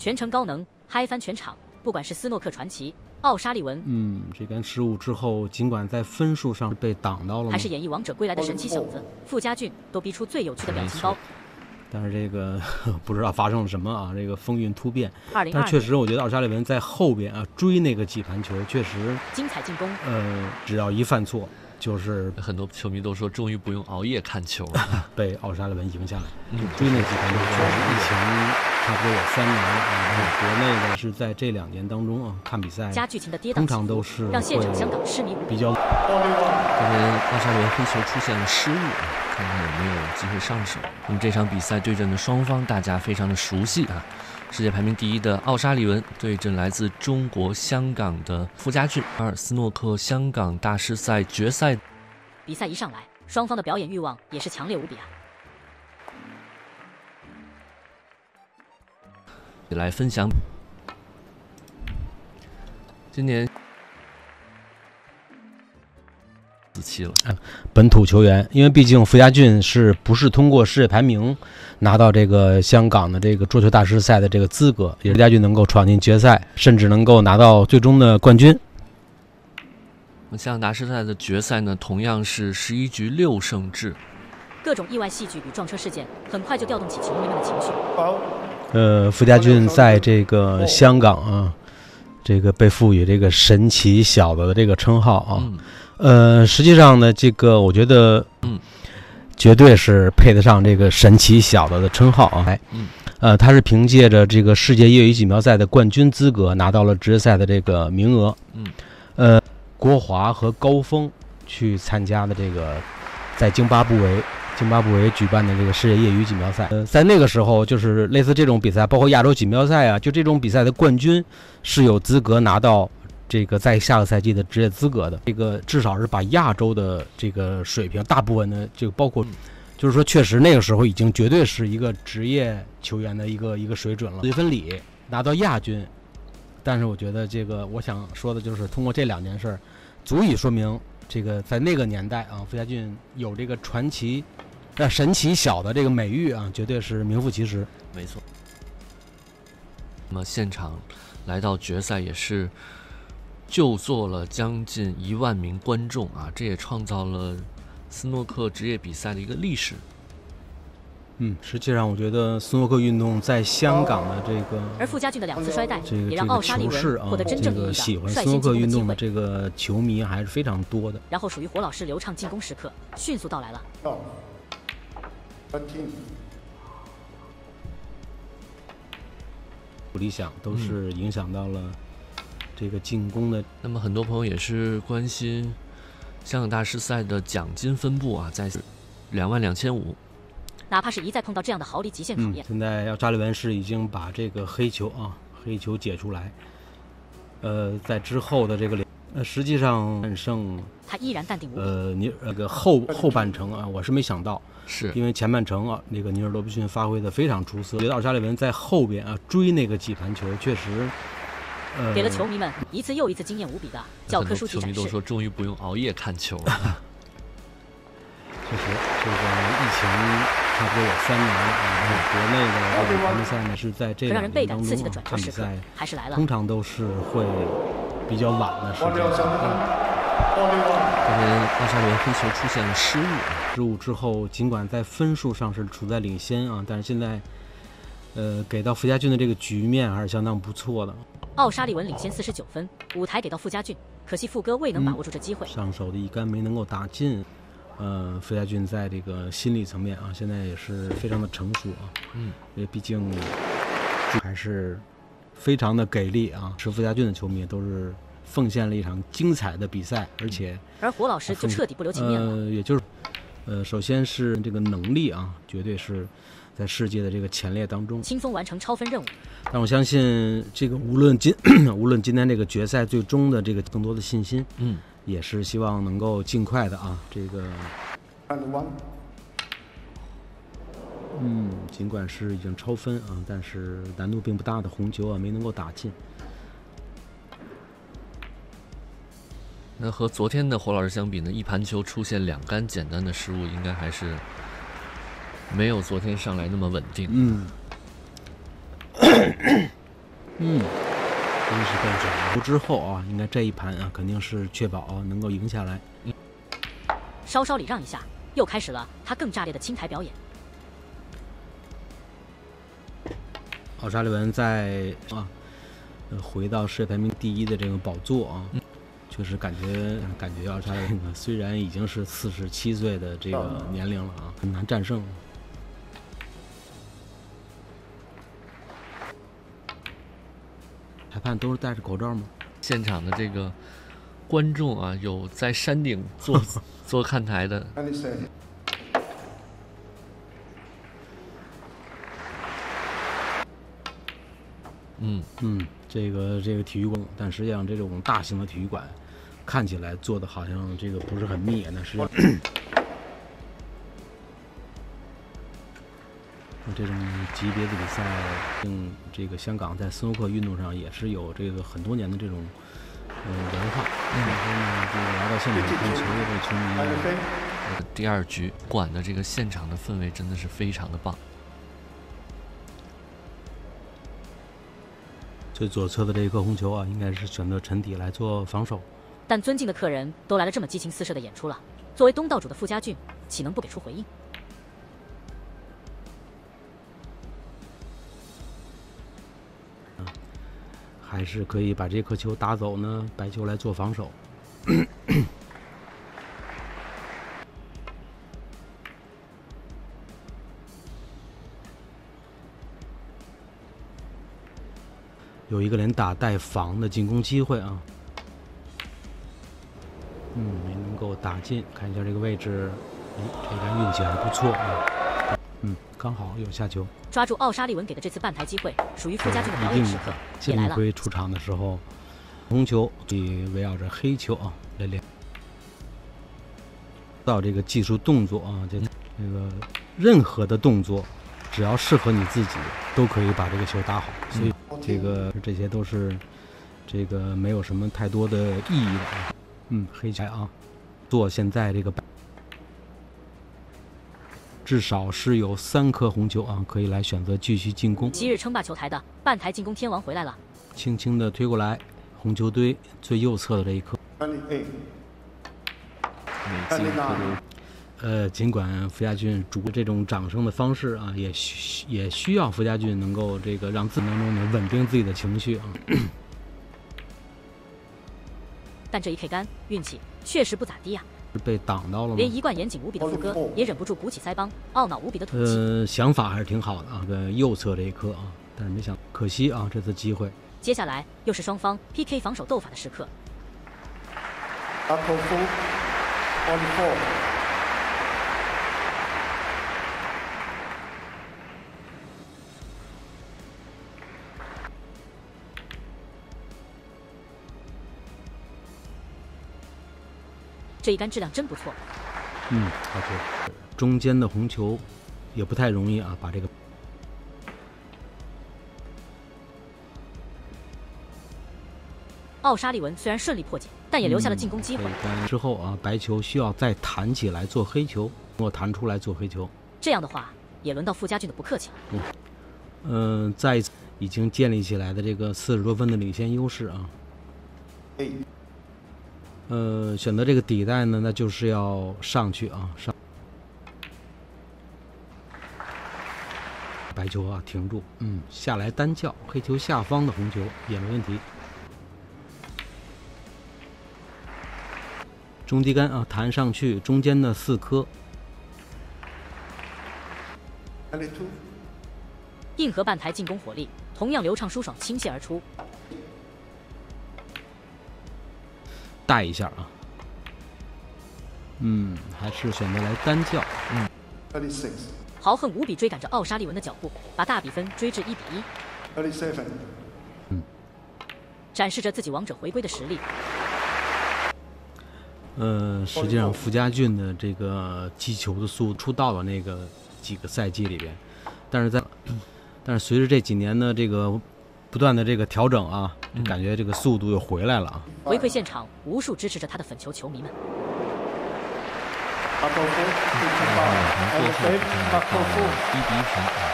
全程高能，嗨翻全场。不管是斯诺克传奇奥沙利文，嗯，这边失误之后，尽管在分数上被挡到了，还是演绎王者归来的神奇小子傅家俊，都逼出最有趣的表情包。但是这个 不知道发生了什么啊，这个风云突变。二零但确实，我觉得奥沙利文在后边啊追那个几盘球，确实精彩进攻。呃，只要一犯错。就是很多球迷都说，终于不用熬夜看球了，被奥沙利文赢下来。追那几盘球，疫情差不多有三年了啊。国内呢是在这两年当中啊，看比赛加剧情的跌宕通常都是让现场香港痴迷比较。这边奥沙利文黑球出现了失误，看看有没有机会上手。那么这场比赛对阵的双方，大家非常的熟悉啊。世界排名第一的奥沙利文对阵来自中国香港的傅家俊，阿尔斯诺克香港大师赛决赛比赛一上来，双方的表演欲望也是强烈无比啊！来分享今年四。期了，本土球员，因为毕竟傅家俊是不是通过世界排名拿到这个香港的这个桌球大师赛的这个资格，也是傅家俊能够闯进决赛，甚至能够拿到最终的冠军。香港大师赛的决赛呢，同样是十一局六胜制，各种意外戏剧与撞车事件很快就调动起球迷们的情绪。呃，傅家俊在这个香港啊，这个被赋予这个神奇小子的这个称号啊。呃，实际上呢，这个我觉得，嗯，绝对是配得上这个神奇小子的称号啊。嗯，呃，他是凭借着这个世界业余锦标赛的冠军资格，拿到了职业赛的这个名额。嗯，呃，国华和高峰去参加的这个在津巴布韦，津巴布韦举办的这个世界业余锦标赛。呃，在那个时候，就是类似这种比赛，包括亚洲锦标赛啊，就这种比赛的冠军是有资格拿到。这个在下个赛季的职业资格的这个，至少是把亚洲的这个水平，大部分的就包括，就是说，确实那个时候已经绝对是一个职业球员的一个一个水准了。雷分里拿到亚军，但是我觉得这个我想说的就是，通过这两件事儿，足以说明这个在那个年代啊，傅家俊有这个传奇、那神奇小的这个美誉啊，绝对是名副其实。没错。那么现场来到决赛也是。就坐了将近一万名观众啊，这也创造了斯诺克职业比赛的一个历史。嗯，实际上我觉得斯诺克运动在香港的这个，而傅家俊的两次摔带，这个也让奥沙利文获得真正的喜欢斯诺克运动的这个球迷还是非常多的。然后属于火老师流畅进攻时刻迅速到来了。不理想，都是影响到了。这个进攻的，那么很多朋友也是关心香港大师赛的奖金分布啊，在两万两千五。哪怕是一再碰到这样的毫厘极限考验，现在要扎里文是已经把这个黑球啊，黑球解出来。呃，在之后的这个，呃，实际上战胜他依然淡定无比。呃，尼那个后后半程啊，我是没想到，是因为前半程啊，那个尼尔罗比逊发挥的非常出色。觉得奥沙利文在后边啊追那个几盘球，确实。给了球迷们一次又一次惊艳无比的教科书级展示。球迷都说，终于不用熬夜看球了。确实，这个疫情差不多有三年了啊。国内的这个排名赛呢，是在这两年当中看比赛，还是来了。通常都是会比较晚的时间。这边奥沙维黑球出现了失误，失误之后，尽管在分数上是处在领先啊，但是现在，呃，给到傅家俊的这个局面还是相当不错的。奥沙利文领先四十九分，舞台给到傅家俊，可惜傅哥未能把握住这机会。上手的一杆没能够打进，呃，傅家俊在这个心理层面啊，现在也是非常的成熟啊，嗯，因为毕竟还是非常的给力啊，是傅家俊的球迷都是奉献了一场精彩的比赛，而且而胡老师就彻底不留情面了，呃，也就是，呃，首先是这个能力啊，绝对是。在世界的这个前列当中，轻松完成超分任务。但我相信，这个无论今 无论今天这个决赛最终的这个更多的信心，嗯，也是希望能够尽快的啊，这个，嗯，尽管是已经超分啊，但是难度并不大的红球啊，没能够打进。那和昨天的火老师相比呢，一盘球出现两杆简单的失误，应该还是。没有昨天上来那么稳定。嗯，嗯，真是够准。之后啊，应该这一盘啊，肯定是确保啊能够赢下来。稍稍礼让一下，又开始了他更炸裂的清台表演。奥沙利文在啊，回到世界排名第一的这个宝座啊，确实感觉感觉奥沙利文虽然已经是四十七岁的这个年龄了啊，很难战胜。裁判都是戴着口罩吗？现场的这个观众啊，有在山顶做 做看台的。嗯嗯，这个这个体育馆，但实际上这种大型的体育馆，看起来做的好像这个不是很密，但实际上，这种级别的比赛，嗯，这个香港在斯诺克运动上也是有这个很多年的这种呃文化。然后呢，这个来到现场看球的这球迷，第二局馆的这个现场的氛围真的是非常的棒。最左侧的这一颗红球啊，应该是选择沉底来做防守。但尊敬的客人都来了这么激情四射的演出了，作为东道主的傅家俊，岂能不给出回应？还是可以把这颗球打走呢？白球来做防守。有一个连打带防的进攻机会啊！嗯，没能够打进。看一下这个位置，哎，这杆运气还不错啊！嗯，刚好有下球，抓住奥沙利文给的这次半台机会，属于傅家俊的表演时刻也来了。辉出场的时候，红球以围绕着黑球啊来练。到这个技术动作啊，这这个任何的动作，只要适合你自己，都可以把这个球打好。所以。这个这些都是这个没有什么太多的意义的啊，嗯，黑柴啊，做现在这个至少是有三颗红球啊，可以来选择继续进攻。昔日称霸球台的半台进攻天王回来了，轻轻的推过来，红球堆最右侧的这一颗。呃，尽管傅家俊主这种掌声的方式啊，也需也需要傅家俊能够这个让自己当中呢稳定自己的情绪啊。但这一 K 杆运气确实不咋地呀，被挡到了吗？连一贯严谨无比的副哥也忍不住鼓起腮帮，懊恼无比的吐气。呃，想法还是挺好的啊，在右侧这一颗啊，但是没想，可惜啊，这次机会。接下来又是双方 PK 防守斗法的时刻。这一杆质量真不错。嗯，OK，中间的红球也不太容易啊，把这个奥沙利文虽然顺利破解，但也留下了进攻机会。之后啊，白球需要再弹起来做黑球，我弹出来做黑球。这样的话，也轮到傅家俊的不客气了。嗯，嗯，在已经建立起来的这个四十多分的领先优势啊。呃，选择这个底带呢，那就是要上去啊，上白球啊，停住，嗯，下来单叫黑球下方的红球也没问题。中低杆啊，弹上去，中间的四颗。硬核半台进攻火力同样流畅舒爽，倾泻而出。带一下啊，嗯，还是选择来单叫，嗯，豪横无比追赶着奥沙利文的脚步，把大比分追至一比一，嗯，展示着自己王者回归的实力。呃，实际上傅家俊的这个击球的速度出道了那个几个赛季里边，但是在，但是随着这几年的这个。不断的这个调整啊，感觉这个速度又回来了啊！回馈现场无数支持着他的粉球球迷们。一比一平。